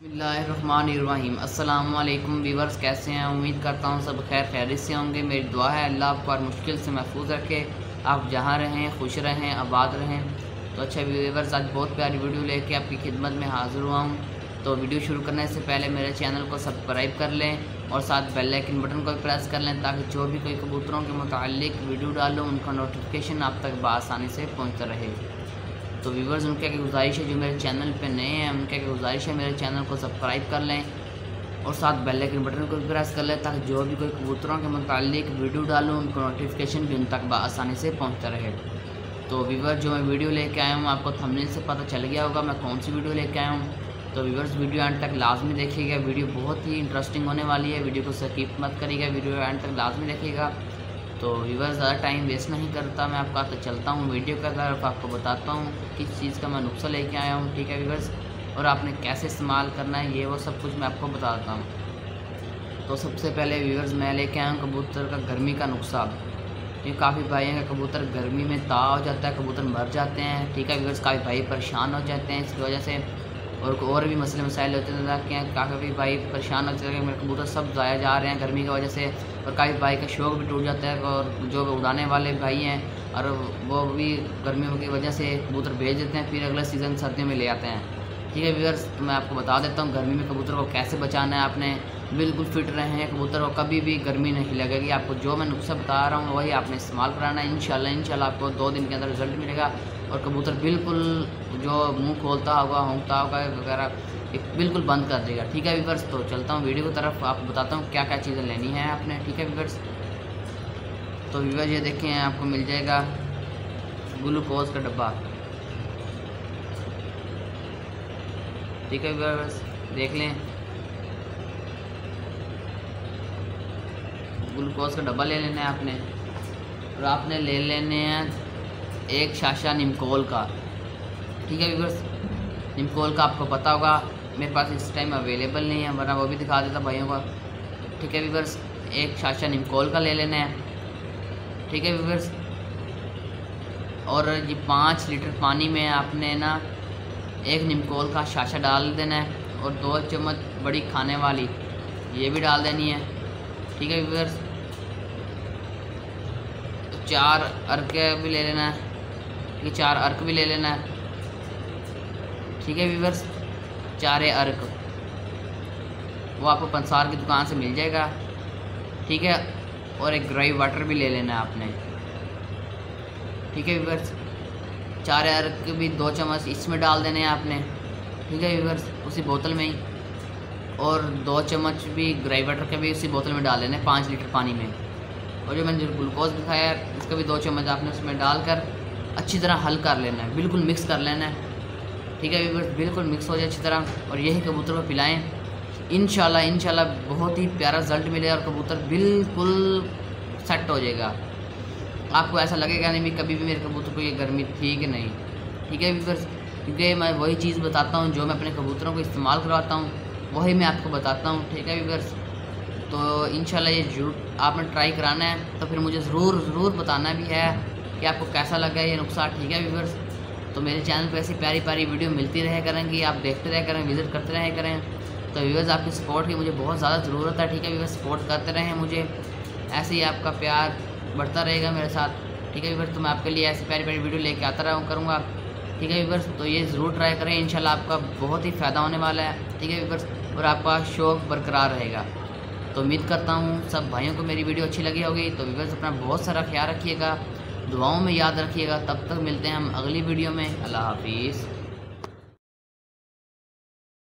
बसमीम अल्लाम वीवर्स कैसे हैं? उम्मीद करता हूँ सब खैर खैरित से होंगे। मेरी दुआ है अल्लाह आपको हर मुश्किल से महफूज रखे। आप जहाँ रहें, खुश रहें, आबाद रहें। तो अच्छा वीवर्स आज बहुत प्यारी वीडियो लेके आपकी खिदमत में हाज़िर हुआ हूँ। तो वीडियो शुरू करने से पहले मेरे चैनल को सब्सक्राइब कर लें और साथ बेल बटन को भी प्रेस कर लें ताकि जो भी कोई कबूतरों के मुतालिक वीडियो डालूँ, उनका नोटिफिकेशन आप तक बसानी से पहुँचता रहे। तो व्यूवर्स उनके आगे गुजारिश है, जो मेरे चैनल पे नए हैं, उनके आगे गुजारिश है, मेरे चैनल को सब्सक्राइब कर लें और साथ बेल आइकन बटन को भी प्रेस कर लें, ताकि जो भी कोई कबूतरों के मुतालिक वीडियो डालूँ, उनको नोटिफिकेशन भी उन तक आसानी से पहुँचता रहे। तो व्यूवर जो मैं वीडियो लेके आया हूँ, आपको थंबनेल से पता चल गया होगा, मैं कौन सी वीडियो लेके आया हूँ। तो व्यूवर्स वीडियो एंड तक लाजमी देखिएगा वीडियो बहुत ही इंटरेस्टिंग होने वाली है वीडियो को स्किप मत करिएगा वीडियो एंड तक लाजमी देखिएगा। तो व्यूवर ज़्यादा टाइम वेस्ट नहीं करता। मैं आपका तो चलता हूँ वीडियो का तरफ़ आपको बताता हूँ किस चीज़ का मैं नुस्खा लेके आया हूँ, ठीक है व्यूवर्स और आपने कैसे इस्तेमाल करना है, ये वो सब कुछ मैं आपको बताता हूँ। तो सबसे पहले व्यूवर्स मैं लेके आया हूँ कबूतर का गर्मी का नुस्खा। ये काफ़ी भाई हैं कबूतर गर्मी में ता हो जाता है, कबूतर मर जाते हैं, ठीक है व्यूवर्स काफ़ी भाई परेशान हो जाते हैं, इसकी वजह से और और भी मसले, मसाइल होते हैं काफ़ी भाई परेशान होते हैं मेरे कबूतर सब ज़ाया जा रहे हैं गर्मी की वजह से, और काफ़ी भाई का शौक भी टूट जाता है, और जो उड़ाने वाले भाई हैं, और वो भी गर्मियों की वजह से कबूतर भेज देते हैं, फिर अगला सीज़न सर्दियों में ले आते हैं। ठीक है व्यूअर्स तो मैं आपको बता देता हूँ, गर्मी में कबूतर को कैसे बचाना है आपने, बिल्कुल फिट रहे हैं, कबूतर को कभी भी गर्मी नहीं लगेगी। आपको जो मैं नुस्खा बता रहा हूँ, वही आपने इस्तेमाल कराना है। इन शाला आपको दो दिन के अंदर रिज़ल्ट मिलेगा। और कबूतर बिल्कुल जो मुँह खोलता होगा, होंगता होगा वगैरह बिल्कुल बंद कर देगा। ठीक है वीवर्स तो चलता हूँ वीडियो की तरफ़। आप बताता हूँ क्या क्या चीज़ें लेनी है आपने। ठीक है वीवर्स तो वीवर्स ये देखें आपको मिल जाएगा ग्लूकोज का डब्बा। ठीक है वीवर्स देख लें। ग्लूकोज का डब्बा ले लेना है आपने। और आपने ले लेने हैं एक शाशा निमकोल का। ठीक है व्यूवर्स निमकोल का आपको पता होगा, मेरे पास इस टाइम अवेलेबल नहीं है, वरना वो भी दिखा देता भाइयों का। ठीक है व्यूवर्स एक शाशा निमकोल का ले लेना है। ठीक है व्यूवर्स और ये पाँच लीटर पानी में आपने ना एक निमकोल का शाशा डाल देना है, और दो चम्मच बड़ी खाने वाली, ये भी डाल देनी है। ठीक है व्यूवर्स चार अर्क भी ले लेना है। ये चार अर्क भी ले लेना है। ठीक है वीवर्स चार अर्क। वो आपको पंसार की दुकान से मिल जाएगा। ठीक है, और एक ड्राई वाटर भी ले लेना है आपने। ठीक है वीवर्स चार अर्क भी दो चम्मच इसमें डाल देने हैं आपने। ठीक है वीवर्स उसी बोतल में ही। और दो चम्मच भी ग्राई वाटर के भी उसी बोतल में डाल देने पाँच लीटर पानी में। और जो मैंने ग्लूकोज दिखाया है इसका भी दो चम्मच आपने उसमें डालकर अच्छी तरह हल कर लेना है, बिल्कुल मिक्स कर लेना है। ठीक है व्यूवर्स बिल्कुल मिक्स हो जाए अच्छी तरह, और यही कबूतर को पिलाएँ। इन शाला बहुत ही प्यारा रिज़ल्ट मिलेगा और कबूतर बिल्कुल सेट हो जाएगा। आपको ऐसा लगेगा नहीं कभी भी मेरे कबूतर को ये गर्मी थी कि नहीं। ठीक है व्यूवर्स क्योंकि मैं वही चीज़ बताता हूँ जो मैं अपने कबूतरों को इस्तेमाल करवाता हूँ, वही मैं आपको बताता हूँ। ठीक है व्यूवर्स तो इन ये ज़रूर आपने ट्राई कराना है तो फिर मुझे ज़रूर ज़रूर बताना भी है। कि आपको कैसा लगा ये नुकसान ठीक है व्यूवर्स? तो मेरे चैनल पर ऐसी प्यारी प्यारी वीडियो मिलती रहे करेंगी, आप देखते रहे करें, विज़िट करते रहे करें। तो व्यूवर्स, आपकी सपोर्ट की मुझे बहुत ज़्यादा ज़रूरत है, ठीक है व्यूवर्स? सपोर्ट करते रहें मुझे। ऐसे ही आपका प्यार बढ़ता रहेगा मेरे साथ, ठीक है व्यूवर्स? तो मैं आपके लिए ऐसी प्यारी प्यारी वीडियो लेके आता रहा करूँगा। ठीक है व्यूवर्स? तो ये ज़रूर ट्राई करें इन आपका बहुत ही फ़ायदा होने वाला है, ठीक है व्यूवर्स? और आपका शौक बरकरार रहेगा। तो उम्मीद करता हूँ सब भाइयों को मेरी वीडियो अच्छी लगी होगी। तो व्यूवर्स, अपना बहुत सारा ख्याल रखिएगा। दुआओं में याद रखिएगा। तब तक मिलते हैं हम अगली वीडियो में। अल्लाह हाफिज़।